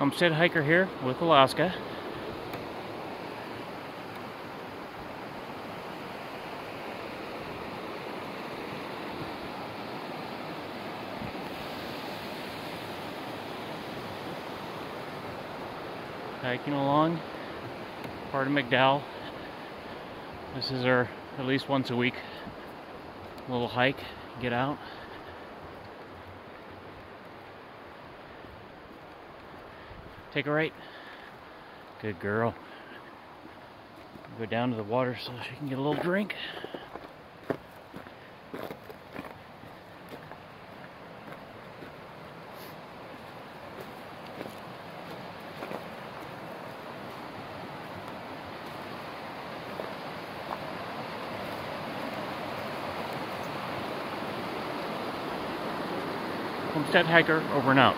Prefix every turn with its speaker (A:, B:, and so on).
A: Homestead Hiker here with Alaska. Hiking along part of McDowell. This is our at least once a week little hike, get out. Take a right. Good girl. Go down to the water so she can get a little drink. Homestead Hiker over and out.